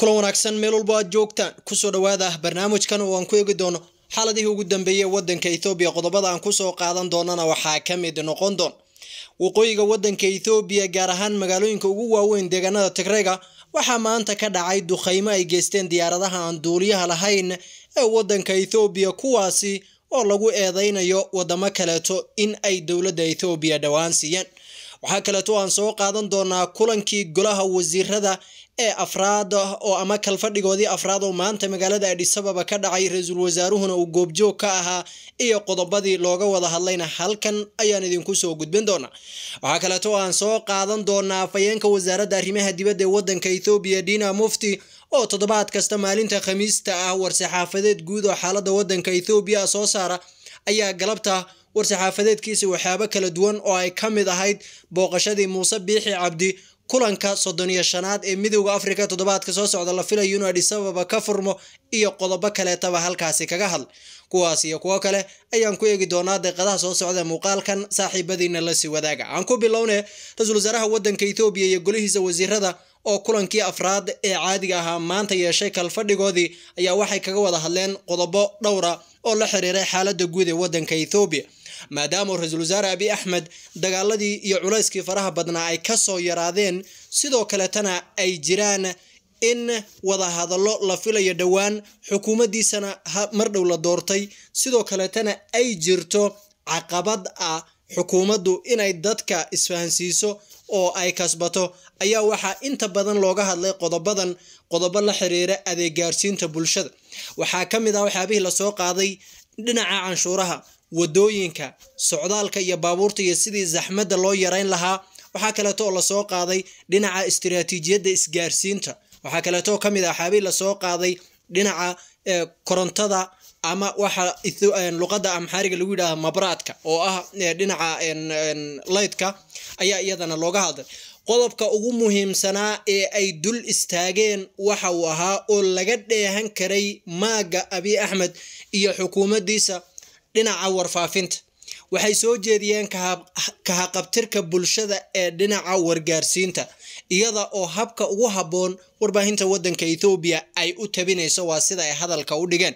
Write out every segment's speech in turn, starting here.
kulan wanaagsan meel walbo aad joogtaan ku soo dhawaada barnaamijkan oo aan ku eegi doono xaaladihii ugu dambeeyey wadanka ethoobiya qodobada aan ku soo qaadan doonana waxaa ka mid noqon doon waqooyiga wadanka ethoobiya gaar ahaan magaalooyinka ugu waaweyn deegaanada tigreyga waxaa maanta ka dhacay duqeymo ay geysteen diyaaradaha aan duuliyaha lahayn ee wadanka ethoobiya kuwaasi oo lagu eedeynayo wadamo kaleeto in ay dowladda ethoobiya dhowaan siiyeen waxaa kaleeto aan soo qaadan doonaa kulankii golaha wasiirada ee afraad oo ama kalfadhigoodii afraad oo maanta magaalada adhisababa ka dhacay ra'iisul wasaaruhuna uu goobjoog ka ahaa iyo qodobadii looga wada hadlayna halkan ayaan idinku soo gudbin doonaa. Waxaa kaleeto aan soo qaadan doonaa afhayeenka wasaaradda arrimaha dibadda ee wadanka ethoobiya dina mufti oo toddobaad kasta maalinta khamiista ah war-saxaafadeed guud oo xaalada wadanka ethoobiya soo saara ayaa galabta war-saxaafadeedkiisa waxyaabo kala duwan oo ay ka mid ahayd booqashadii muuse biixi cabdi kulanka soddon iyo shanaad ee midowda afrika toddobaadka soo socda la filayo inuu adhisababa ka furmo iyo qodobo kaleetaba halkaasi kaga hadla kuwaas iyo kuwo kale ayaan ku eegi doonaa deeqadaha soo socda muuqaalkan saaxiibadiina la sii wadaaga. Aan ku bilowne ra'iisul wasaaraha wadanka ethoobiya iyo golihiisa wasiirada oo kulankii afraad ee caadiga ahaa maanta yeeshay kalfadhigoodii ayaa waxay kaga wada hadleen qodobo dhowra oo la xiriiray xaalada guud ee wadanka ethoobiya maadaama ra'iisul wasaare abi axmed dagaaladii iyo culayskii faraha badnaa ay ka soo yaraadeen sidoo kaletana ay jiraan in wadahadallo la filayo dhowaan xukuumaddiisana mar dhow la doortay. Sidoo kaletana ay jirto caqabad ah xukuumaddu inay dadka isfahansiiso oo ay kasbato. Ayaa waxaa inta badan looga hadlay qodobadan qodobo la xiriira adeeggaarsiinta bulshada. Waxaa ka mid ah waxyaabihii la soo qaaday dhinaca canshuuraha waddooyinka socdaalka iyo baabuurta iyo sidii zaxmadda loo yareyn lahaa waxaa kaleeto oo la soo qaaday dhinaca istiraatiijiyadda isgaarsiinta. Waxaa kaleeto ka mid ah waxyaabihi la soo qaaday dhinaca korontada ama waxa luqadda amxaariga lagu yidhahda mabraadka oo ah dhinaca laydka ayaa iyadana looga hadlay. Qodobka ugu muhiimsanaa ee ay dul istaageen waxa uu ahaa oo laga dheehan karay maaga abi axmed iyo xukuumaddiisa dhinaca warfaafinta. Waxay soo jeediyeen kahaqabtirka bulshada ee dhinaca wargaarsiinta iyada oo habka ugu habboon warbaahinta wadanka ethoobiya ay u tabinayso waa sida ay hadalka u dhigeen.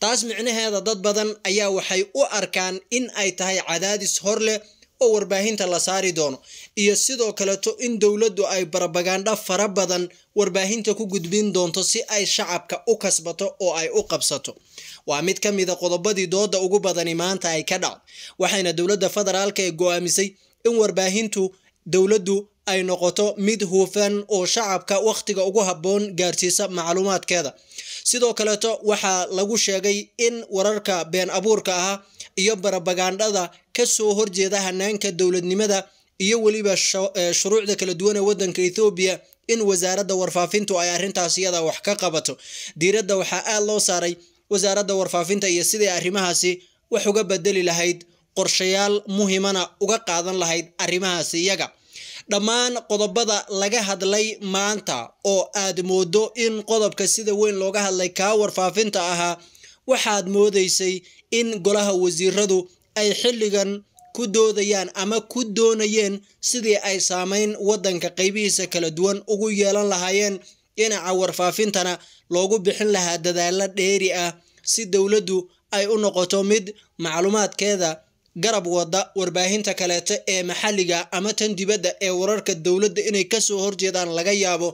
Taas micnaheeda dad badan ayaa waxay u arkaan in ay tahay cadaadis hor leh oo warbaahinta la saari doono. Iyo sidoo kaleto in dowladdu ay barabagandho fara badan warbaahinta ku gudbin doonto si ay shacabka u kasbato oo ay u qabsato. Waa mid ka mid a qodobadii dooda ugu badani maanta ay ka dhacdo waxayna dowladda federaalka ee go'aamisay in warbaahintu dowladdu ay noqoto mid huufan oo shacabka wakhtiga ugu habboon gaarsiisa macluumaadkeeda. Sidoo kaleeto waxaa lagu sheegay in wararka been abuurka ah iyo barabagandhada ka soo horjeeda hanaanka dowladnimada iyo weliba shuruucda kala duwan ee wadanka ethoobiya in wasaaradda warfaafintu ay arrintaas iyada wax ka qabato. Diiradda waxaa aad loo saaray wasaaradda warfaafinta iyo sidai arrimahaasi wax uga bedeli lahayd qorshayaal muhimana uga qaadan lahayd arrimahaasi iyaga. Dhammaan qodobada laga hadlay maanta oo aad moodo in qodobka sida weyn looga hadlay kaa warfaafinta ahaa waxaad moodaysay in golaha wasiiradu ay xilligan ku doodayaan ama ku doonayeen sidii ay saameyn wadanka qeybihiisa kala duwan ugu yeelan lahaayeen dhinaca warfaafintana loogu bixin lahaa dadaalo dheeri ah si dowladdu ay u noqoto mid macluumaadkeeda garab wada warbaahinta kaleeto ee maxalliga ama tan dibadda ee wararka dowladda inay ka soo horjeedaan laga yaabo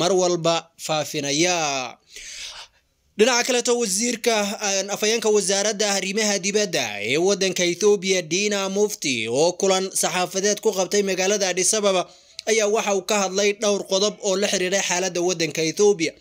mar walba faafinaya dhinaca kaleeto wasiirka afhayeenka wasaaradda arrimaha dibadda ee wadanka ethoobiya dina mufti oo kulan saxaafadeed ku qabtay magaalada adhisababa ayaa waxa uu ka hadlay dhowr qodob oo la xiriiray xaaladda wadanka ethoobiya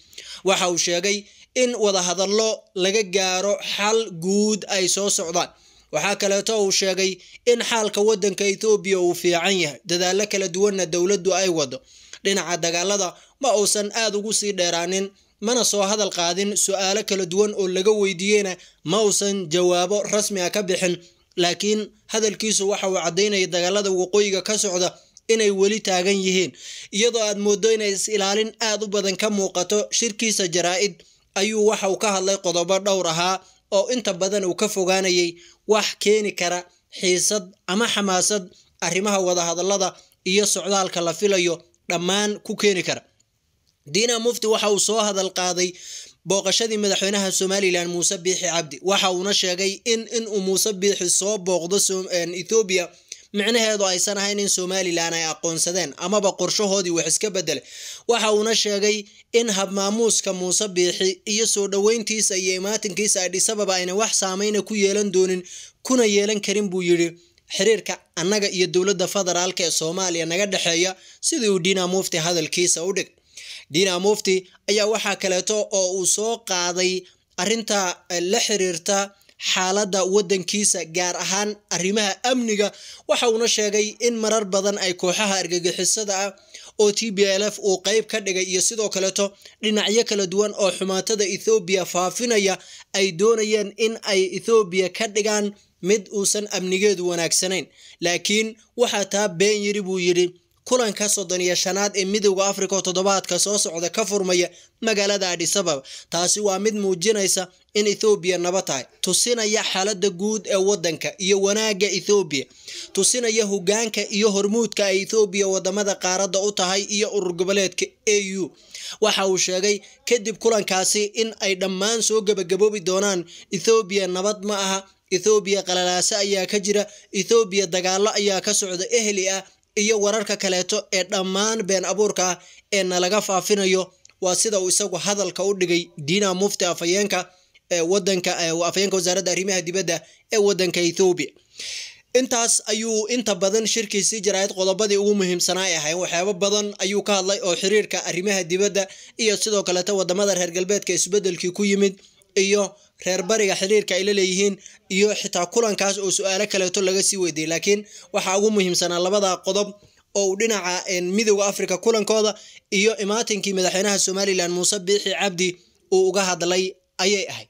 waxa uu sheegay in wadahadallo laga gaaro xal guud ay soo socdaan. Waxaa kaleeto uu sheegay in xaalka wadanka ethoobiya uu fiican yahay dadaalo kala duwanna dowladdu ay wado. Dhinaca dagaalada ma uusan aad ugu sii dheeraanin mana soo hadal qaadin su'aalo kala duwan oo laga weydiiyeyna ma uusan jawaabo rasmi a ka bixin. Laakiin hadalkiisu waxa uu caddaynaya dagaalada waqooyiga ka socda inay weli taagan yihiin. Iyadoo aad moodo inay is-ilaalin aad u badan ka muuqato shirkiisa jaraa-id ayuu waxa uu ka hadlay qodobo dhowr ahaa oo inta badan uu ka fogaanayay wax keeni kara xiisad ama xamaasad arrimaha wadahadallada iyo socdaalka la filayo dhammaan ku keeni kara diina mufti waxa uu soo hadal qaaday booqashadii madaxweynaha somalilan muuse biixi cabdi. Waxa uuna sheegay in inuu muuse biixi soo booqdo ethoobiya micnaheedu aysan ahayn in somalilan ay aqoonsadeen amaba qorshahoodii wax iska bedelay waxa uuna sheegay in habmaamuuska muuse biixi iyo soo dhoweyntiisa iyo imaatinkiisa adhisababa ayna wax saameyna ku yeelan doonin kuna yeelan karin buu yidhi. Xiriirka annaga iyo dowladda federaalka ee soomaaliya naga dhexeeya sidii uu diina mufti hadalkiisa u dhig diina mufti ayaa waxaa kaleeto oo uu soo qaaday arinta la xiriirta xaaladda waddankiisa gaar ahaan arrimaha amniga. Waxa uuna sheegay in marar badan ay kooxaha argagixisada ah oo t b l f uu qeyb ka dhigay iyo sidoo kaleeto dhinacyo kala duwan oo xumaatada ethoobiya faafinaya ay doonayeen in ay ethoobiya ka dhigaan mid uusan amnigeedu wanaagsanayn. Laakiin waxaa taa been yiri buu yidhi kulanka soddon iyo shanaad ee midowda africa oo toddobaadka soo socda ka furmaya magaalada adhisababa taasi waa mid muujinaysa in ethoobiya naba tahay. Tusinaya xaaladda guud ee waddanka iyo wanaagga ethoobiya tusinaya hogaanka iyo hormuudka ay ethoobiya waddamada qaaradda u tahay iyo urur goboleedka a u. Waxa uu sheegay kadib kulankaasi in ay dhammaan soo gebagaboobi doonaan ethoobiya nabad ma aha. Ethoobiya qalalaase ayaa ka jira. Ethoobiya dagaalo ayaa ka socda ehli ah iyo wararka kaleeto ee dhammaan been abuurka ee nalaga faafinayo. Waa sida uu isagu hadalka u dhigay diina mufti afayeenka afayeenka wasaaradda arrimaha dibadda ee wadanka ethoobiya intaas ayuu inta badan shirkiisii jaraayad qodobadii ugu muhiimsanaa ay ahayn. Waxyaabo badan ayuu ka hadlay oo xiriirka arrimaha dibadda iyo sidoo kaleeto waddamada reer galbeedka isbedelkii ku yimid iyo reer bariga xiriirka ay la leeyihiin iyo xitaa kulankaas oo su'aalo kaleeto laga sii weydiiyey. Laakiin waxaa ugu muhiimsanaa labada qodob oo uu dhinaca midowda africa kulankooda iyo imaatinkii madaxweynaha somalilan muuse biixi cabdi uu uga hadlay ayay ahayd.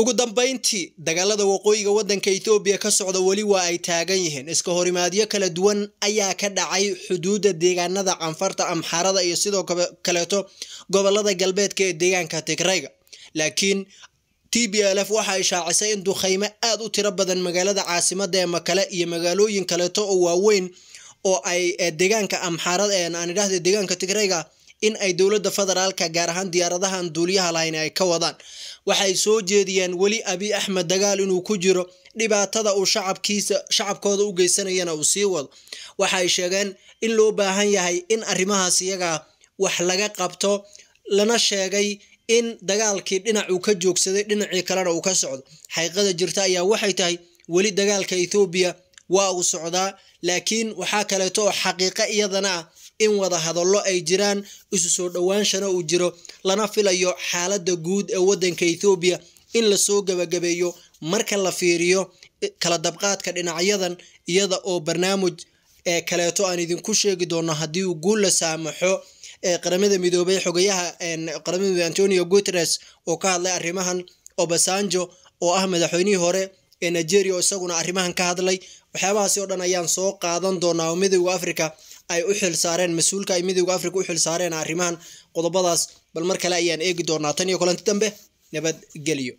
Ugu dambeyntii dagaalada waqooyiga wadanka ethoobiya ka socda weli waa ay taagan yihiin. Iska horimaadyo kala duwan ayaa ka dhacay xuduudda deegaanada canfarta amxaarada iyo sidoo kaleeto gobollada galbeedka ee deegaanka tigrayga laakiin t b l f waxa ay shaacisay in dukhaymo aad u tiro badan magaalada caasimada ee makale iyo magaalooyin kaleeto oo waaweyn oo ay deegaanka amxaarada aan idhahda deegaanka tigrayga in ay dowladda federaalka gaar ahaan diyaaradahan duuliyaha lahayn ay ka wadaan. Waxay soo jeediyeen weli abi axmed dagaal inuu ku jiro dhibaatada uu shacabkiisa shacabkooda u geysanayana uu sii wado. Waxay sheegeen in loo baahan yahay in arrimahaas iyaga wax laga qabto lana sheegay in dagaalkii dhinac uu ka joogsaday dhinacii kalena uu ka socdo. Xaqiiqada jirta ayaa waxay tahay weli dagaalka ethoobiya waa uu socdaa laakiin waxaa kaleeto oo xaqiiqo iyadana ah in wada hadallo ay jiraan isu soo dhowaanshana uu jiro lana filayo xaaladda guud ee waddanka ethoobiya in la soo gabagabeeyo marka la fiiriyo kala dabqaadka dhinacyadan iyada oo barnaamij ee kaleeto aan idinku sheegi doono haddii uu guul la saamaxo qaramada midoobay xogayaha qaramada antonio guteres oo ka hadlay arrimahan obasanjo oo ah madaxweynihii hore ee nigeria oo isaguna arrimahan ka hadlay. Waxyaabahaasi oo dhan ayaan soo qaadan doonaa oo midowda africa ay u xil saareen mas'uulka ay midowda africa u xil saareen arrimahan qodobadaas bal mar kale ayaan eegi doonaa. Tan iyo kulanti dambe nabadgelyo